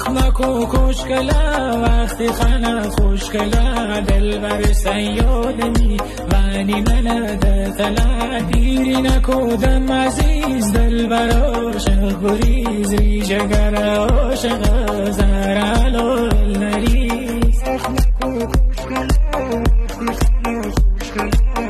سخت نکو کشکله وقتی خنت خوشکله دل بر سیادمی ونی منده تله دیری نکودم عزیز. دل بر بریز گریز ریجگر آشق زر علال نریز سخت نکو